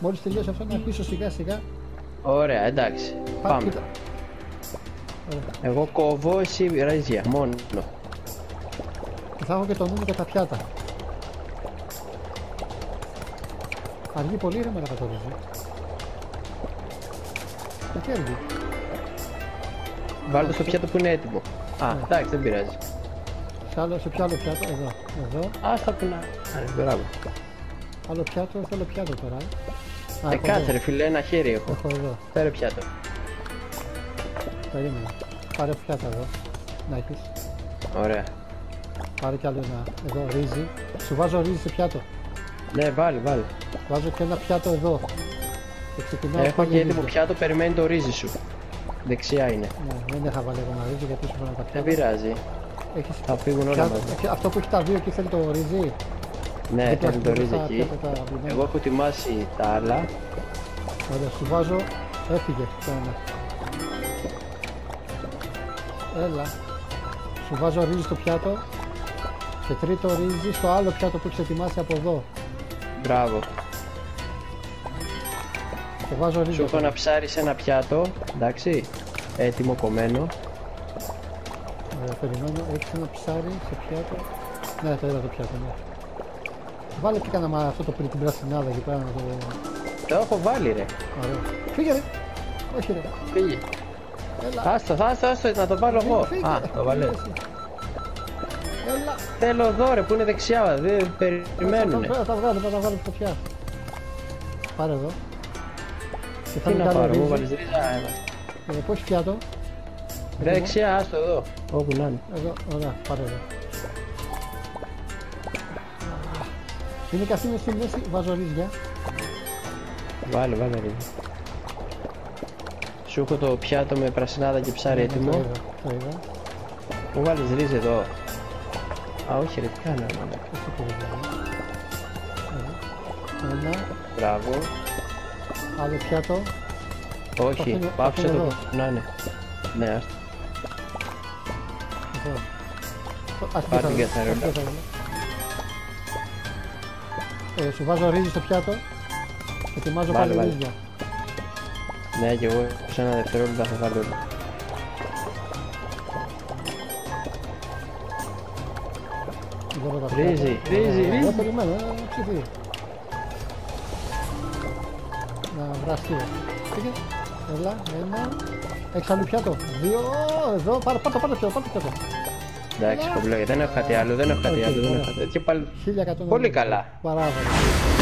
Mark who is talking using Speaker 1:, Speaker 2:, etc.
Speaker 1: Μόλις τελειώσει αυτό να πίσω σιγά σιγά.
Speaker 2: Ωραία, εντάξει.
Speaker 1: Πάμε.
Speaker 2: Πάμε.
Speaker 1: κοίτα. Ωραία.
Speaker 2: Εγώ κόβω, εσύ ρέζια, μόνο.
Speaker 1: Και θα έχω και το νου μου για τα πιάτα. Αργεί πολύ ρε μαλάκα το ρύζι. Γιατί αργεί;
Speaker 2: Βάλτε στο πιάτο που είναι έτοιμο. Α,
Speaker 1: Ναι.
Speaker 2: εντάξει, δεν πειράζει.
Speaker 1: Σε, άλλο, σε ποιο άλλο πιάτο, εδώ, εδώ.
Speaker 2: Άστα που να. Α, μπράβο.
Speaker 1: Άλλο πιάτο, θέλω πιάτο τώρα. ε. Α,
Speaker 2: Ε,
Speaker 1: έχω
Speaker 2: κάτσε
Speaker 1: εδώ.
Speaker 2: ρε φίλε, ένα χέρι έχω.
Speaker 1: Έχω εδώ.
Speaker 2: Φέρε πιάτο.
Speaker 1: Περίμενα. Πάρε πιάτα εδώ. Να έχεις.
Speaker 2: Ωραία.
Speaker 1: Πάρε κι άλλο ένα. Εδώ, ρύζι. Σου βάζω ρύζι σε πιάτο.
Speaker 2: Ναι, βάλει, βάλει.
Speaker 1: Βάζω και ένα πιάτο εδώ. Και ξεκινάω
Speaker 2: Έχω
Speaker 1: πάλι
Speaker 2: και έτοιμο
Speaker 1: ρύζι.
Speaker 2: πιάτο, περιμένει το ρύζι σου. Δεξιά είναι.
Speaker 1: Ναι, δεν είχα βάλει ακόμα ρύζι γιατί σου βάλω τα
Speaker 2: Δεν
Speaker 1: πιάτα.
Speaker 2: πειράζει.
Speaker 1: Έχεις
Speaker 2: Θα φύγουν όλα
Speaker 1: πιάτο-
Speaker 2: μαζί.
Speaker 1: και Αυτό που έχει τα δύο και θέλει το ρύζι.
Speaker 2: Ναι,
Speaker 1: Δίπλα
Speaker 2: θέλει
Speaker 1: στην
Speaker 2: το ρύζι
Speaker 1: τα
Speaker 2: εκεί.
Speaker 1: πιάτα τα απλημένα.
Speaker 2: Εγώ έχω ετοιμάσει τα άλλα.
Speaker 1: Ωραία, σου βάζω. Έφυγε το ένα. Έλα. Σου βάζω ρύζι στο πιάτο. Και τρίτο ρύζι στο άλλο πιάτο που έχεις ετοιμάσει από εδώ.
Speaker 2: Μπράβο.
Speaker 1: Και βάζω ρύζι.
Speaker 2: Σου έχω
Speaker 1: εδώ.
Speaker 2: να ψάρεις ένα πιάτο, εντάξει. Έτοιμο κομμένο.
Speaker 1: Ωραία, περιμένω. Έχεις ένα ψάρι σε πιάτο. Ναι, το είδα το πιάτο, ναι. Βάλε και κανένα μα- αυτό το πριν την πρασινάδα εκεί πέρα να το.
Speaker 2: Το έχω βάλει ρε.
Speaker 1: Ωραίο. Φύγε ρε. Όχι ρε.
Speaker 2: Φύγει.
Speaker 1: Έλα.
Speaker 2: Άστο, άστο, άστο, να το βάλω εγώ.
Speaker 1: Φύγε,
Speaker 2: Α, το βάλε.
Speaker 1: φύγε εσύ. Έλα.
Speaker 2: Θέλω εδώ ρε που είναι δεξιά, δεν
Speaker 1: Θα,
Speaker 2: περιμένουνε.
Speaker 1: θα, θα τα βγάλω, θα τα βγάλω στο πιάτο. Πάρε εδώ. Και θα
Speaker 2: Τι
Speaker 1: μην
Speaker 2: να
Speaker 1: κάνω
Speaker 2: πάρω, μου
Speaker 1: ρύζι.
Speaker 2: βάλεις ρίζα. ένα.
Speaker 1: Ε, Πού έχει πιάτο.
Speaker 2: Δεξιά, άστο εδώ. Όπου να είναι.
Speaker 1: Εδώ, ωραία, πάρε εδώ. Είναι και αυτή είναι στη μέση, βάζω ρύζια.
Speaker 2: Βάλε, βάλε ρίζα. Σου έχω το πιάτο με πρασινάδα και ψάρι
Speaker 1: Ναι, ναι,
Speaker 2: έτοιμο.
Speaker 1: Το είδα, το είδα.
Speaker 2: Μου βάλεις ρίζα εδώ. Α, όχι ρε, τι κάνω, μάνα.
Speaker 1: Εσύ που δεν βλέπω. Εδώ. Ένα,
Speaker 2: Μπράβο.
Speaker 1: άλλο πιάτο.
Speaker 2: Όχι,
Speaker 1: είναι-
Speaker 2: πάψε
Speaker 1: αυτό
Speaker 2: το
Speaker 1: είναι
Speaker 2: που να είναι. Ναι, άστο.
Speaker 1: Εδώ. Ας
Speaker 2: Πάρ' την
Speaker 1: πιάτα,
Speaker 2: καθαρόλα.
Speaker 1: Ας πιάτα, Ε, σου βάζω ρύζι στο πιάτο και ετοιμάζω
Speaker 2: Βάλε,
Speaker 1: πάλι
Speaker 2: βάλε.
Speaker 1: ρύζια.
Speaker 2: Ναι, και εγώ σε ένα δευτερόλεπτο θα βάλω όλα.
Speaker 1: Εδώ με τα
Speaker 2: Ρύζι,
Speaker 1: πιάτα.
Speaker 2: ρύζι,
Speaker 1: Ε,
Speaker 2: ρύζι.
Speaker 1: Εγώ περιμένω, ε, ψηφί. Να βράσει. Φύγε. Έλα, ένα. Έχεις άλλο πιάτο. Δύο. Ω, Εδώ, πάρε, πάρε το, πάρε το πιάτο, πάρε το πιάτο.
Speaker 2: Εντάξει, κομπλέ, δεν έχω κάτι άλλο, δεν έχω κάτι
Speaker 1: Οκ,
Speaker 2: άλλο, δεν
Speaker 1: ωραία.
Speaker 2: έχω κάτι άλλο. Και πάλι
Speaker 1: 1100.
Speaker 2: Πολύ καλά.
Speaker 1: Παράδοση.